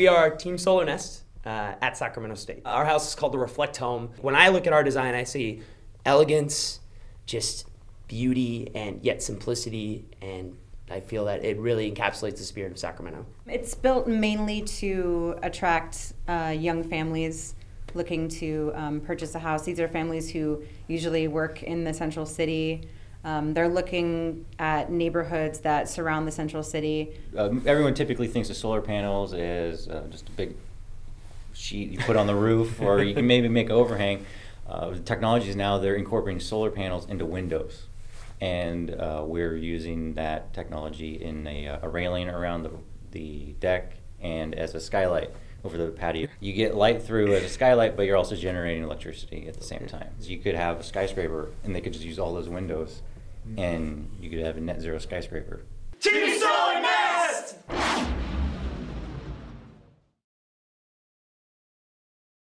We are Team Solar Nest uh, at Sacramento State. Our house is called the Reflect Home. When I look at our design, I see elegance, just beauty, and yet simplicity. And I feel that it really encapsulates the spirit of Sacramento. It's built mainly to attract uh, young families looking to um, purchase a house. These are families who usually work in the central city. Um, they're looking at neighborhoods that surround the central city. Um, everyone typically thinks of solar panels as uh, just a big sheet you put on the roof, or you can maybe make an overhang. Uh, the technology is now they're incorporating solar panels into windows, and uh, we're using that technology in a, uh, a railing around the, the deck and as a skylight over the patio. You get light through as a skylight, but you're also generating electricity at the same time. So you could have a skyscraper, and they could just use all those windows, mm-hmm. and you could have a net zero skyscraper. Team